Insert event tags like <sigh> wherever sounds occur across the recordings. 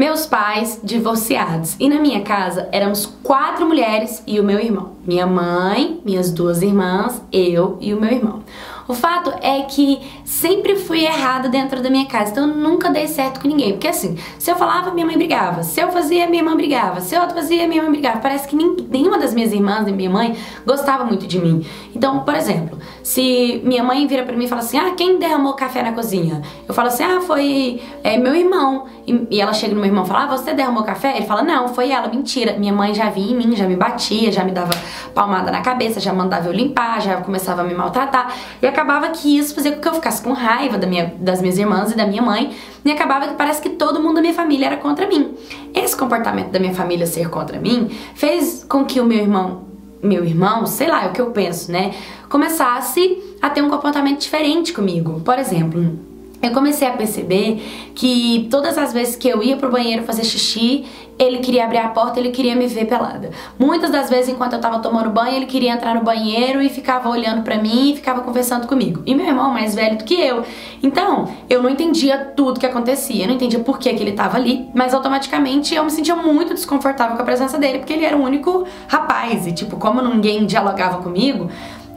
Meus pais divorciados. E na minha casa éramos quatro mulheres e o meu irmão. Minha mãe, minhas duas irmãs, eu e o meu irmão. O fato é que sempre fui errada dentro da minha casa, então eu nunca dei certo com ninguém. Porque assim, se eu falava, minha mãe brigava. Se eu fazia, minha irmã brigava. Se eu fazia, minha mãe brigava. Parece que nenhuma das minhas irmãs e minha mãe gostava muito de mim. Então, por exemplo, se minha mãe vira pra mim e fala assim: Ah, quem derramou café na cozinha? Eu falo assim: Ah, foi é, meu irmão. E, e, ela chega no meu irmão e fala: Ah, você derramou café? Ele fala: Não, foi ela. Mentira. Minha mãe já vinha em mim, já me batia, já me dava palmada na cabeça, já mandava eu limpar, já começava a me maltratar. E acabava que isso fazia com que eu ficasse com raiva da minha, das minhas irmãs e da minha mãe. E acabava que parece que todo mundo da minha família era contra mim. Esse comportamento da minha família ser contra mim fez com que o meu irmão, meu irmão, sei lá, é o que eu penso, né, começasse a ter um comportamento diferente comigo. Por exemplo, eu comecei a perceber que todas as vezes que eu ia pro banheiro fazer xixi, ele queria abrir a porta, ele queria me ver pelada. Muitas das vezes, enquanto eu tava tomando banho, ele queria entrar no banheiro e ficava olhando para mim e ficava conversando comigo. E meu irmão mais velho do que eu. Então, eu não entendia tudo que acontecia, eu não entendia por que, que ele tava ali, mas automaticamente eu me sentia muito desconfortável com a presença dele, porque ele era o único rapaz. E, tipo, como ninguém dialogava comigo,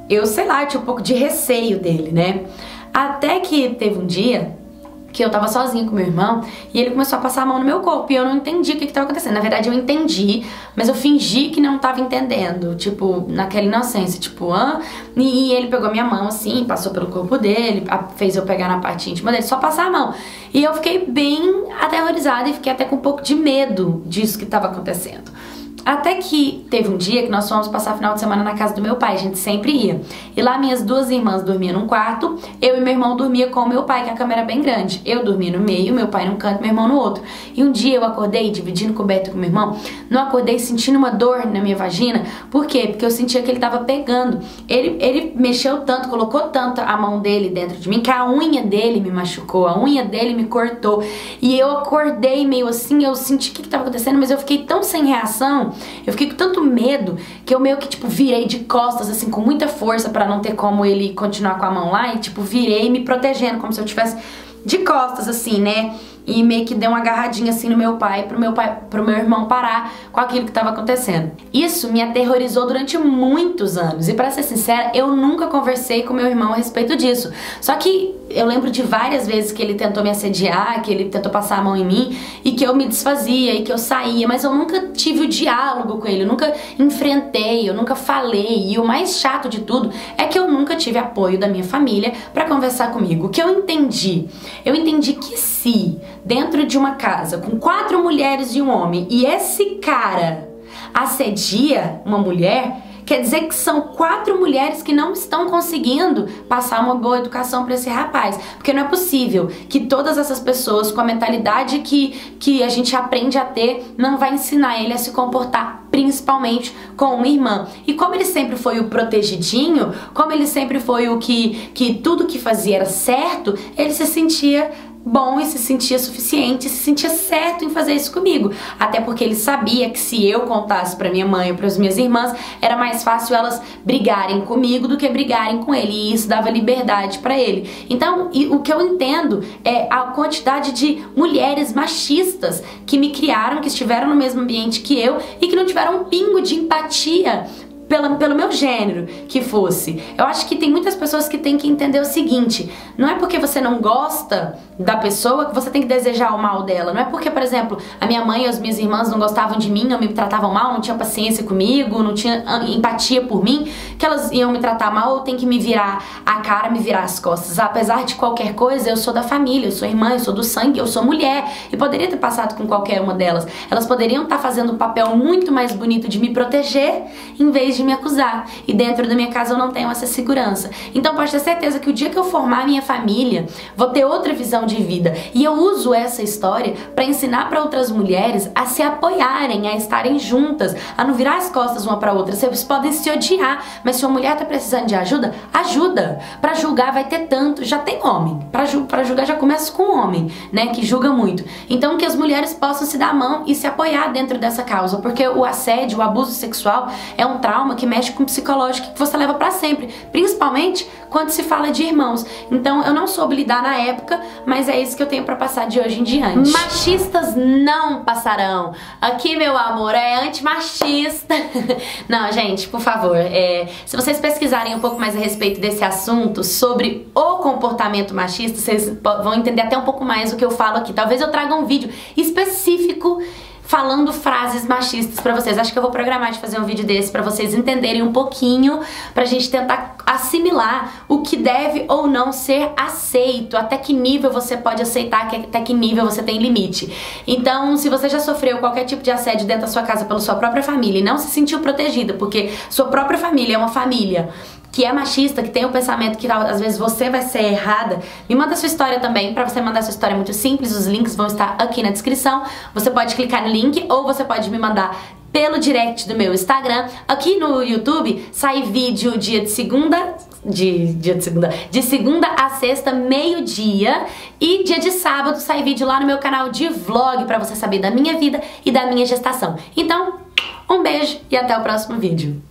eu, sei lá, tinha um pouco de receio dele, né? Até que teve um dia que eu tava sozinha com meu irmão e ele começou a passar a mão no meu corpo e eu não entendi o que, que tava acontecendo. Na verdade, eu entendi, mas eu fingi que não tava entendendo, tipo, naquela inocência, tipo? E, e ele pegou minha mão assim, passou pelo corpo dele, fez eu pegar na parte íntima dele, só passar a mão. E eu fiquei bem aterrorizada e fiquei até com um pouco de medo disso que tava acontecendo. Até que teve um dia que nós fomos passar final de semana na casa do meu pai, a gente sempre ia. E lá minhas duas irmãs dormiam num quarto, eu e meu irmão dormia com o meu pai, que a cama era bem grande. Eu dormia no meio, meu pai num canto, meu irmão no outro. E um dia eu acordei dividindo coberto com meu irmão, não acordei sentindo uma dor na minha vagina. Por quê? Porque eu sentia que ele tava pegando. Ele, ele mexeu tanto, colocou tanto a mão dele dentro de mim, que a unha dele me machucou, a unha dele me cortou. E eu acordei meio assim, eu senti o que, que tava acontecendo, mas eu fiquei tão sem reação eu fiquei com tanto medo que eu meio que, tipo, virei de costas, assim, com muita força para não ter como ele continuar com a mão lá. E, tipo, virei me protegendo, como se eu tivesse de costas, assim, né? E meio que deu uma agarradinha assim no meu pai, pro meu pai, pro meu irmão parar com aquilo que estava acontecendo. Isso me aterrorizou durante muitos anos e para ser sincera, eu nunca conversei com meu irmão a respeito disso. Só que eu lembro de várias vezes que ele tentou me assediar, que ele tentou passar a mão em mim e que eu me desfazia e que eu saía, mas eu nunca tive o diálogo com ele, eu nunca enfrentei, eu nunca falei. E o mais chato de tudo é que eu nunca tive apoio da minha família para conversar comigo. O que eu entendi? Eu entendi que se dentro de uma casa com quatro mulheres e um homem e esse cara assedia uma mulher, quer dizer que são quatro mulheres que não estão conseguindo passar uma boa educação para esse rapaz. Porque não é possível que todas essas pessoas com a mentalidade que, que a gente aprende a ter não vai ensinar ele a se comportar principalmente com uma irmã. E como ele sempre foi o protegidinho, como ele sempre foi o que, que tudo que fazia era certo, ele se sentia bom e se sentia suficiente, se sentia certo em fazer isso comigo. Até porque ele sabia que se eu contasse para minha mãe ou para as minhas irmãs, era mais fácil elas brigarem comigo do que brigarem com ele, e isso dava liberdade para ele. Então, o que eu entendo é a quantidade de mulheres machistas que me criaram, que estiveram no mesmo ambiente que eu e que não tiveram um pingo de empatia pela, pelo meu gênero que fosse. Eu acho que tem muitas pessoas que têm que entender o seguinte: não é porque você não gosta da pessoa que você tem que desejar o mal dela. Não é porque, por exemplo, a minha mãe e as minhas irmãs não gostavam de mim, ou me tratavam mal, não tinham paciência comigo, não tinha empatia por mim, que elas iam me tratar mal ou tem que me virar a cara, me virar as costas. Apesar de qualquer coisa, eu sou da família, eu sou irmã, eu sou do sangue, eu sou mulher e poderia ter passado com qualquer uma delas. Elas poderiam estar fazendo um papel muito mais bonito de me proteger em vez de me acusar. E dentro da minha casa eu não tenho essa segurança. Então pode ter certeza que o dia que eu formar minha família, vou ter outra visão de vida. E eu uso essa história para ensinar para outras mulheres a se apoiarem, a estarem juntas, a não virar as costas uma para outra. Vocês podem se odiar, mas se uma mulher tá precisando de ajuda, ajuda. Para julgar vai ter tanto, já tem homem. Para ju julgar já começa com homem, né, que julga muito. Então que as mulheres possam se dar a mão e se apoiar dentro dessa causa, porque o assédio, o abuso sexual é um trauma trauma que mexe com o psicológico que você leva para sempre, principalmente quando se fala de irmãos. Então eu não soube lidar na época, mas é isso que eu tenho para passar de hoje em diante. Machistas não passarão. Aqui, meu amor, é antimachista. <laughs> não, gente, por favor, é, se vocês pesquisarem um pouco mais a respeito desse assunto, sobre o comportamento machista, vocês vão entender até um pouco mais o que eu falo aqui. Talvez eu traga um vídeo específico falando frases machistas para vocês. Acho que eu vou programar de fazer um vídeo desse para vocês entenderem um pouquinho, pra gente tentar assimilar o que deve ou não ser aceito, até que nível você pode aceitar, até que nível você tem limite. Então, se você já sofreu qualquer tipo de assédio dentro da sua casa pela sua própria família e não se sentiu protegida, porque sua própria família é uma família que é machista, que tem o pensamento que às vezes você vai ser errada, me manda sua história também. Para você mandar sua história é muito simples, os links vão estar aqui na descrição. Você pode clicar no link ou você pode me mandar pelo direct do meu Instagram. Aqui no YouTube sai vídeo dia de segunda, de dia de segunda, de segunda a sexta, meio-dia, e dia de sábado sai vídeo lá no meu canal de vlog para você saber da minha vida e da minha gestação. Então, um beijo e até o próximo vídeo.